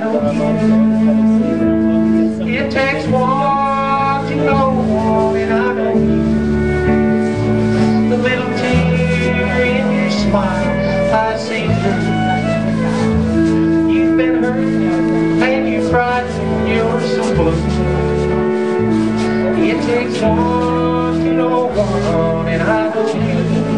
It takes one to know one, and I know. The little tear in your smile, I see. You've been hurt and you you're so blue. It takes one to know one, and I know you.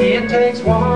It takes one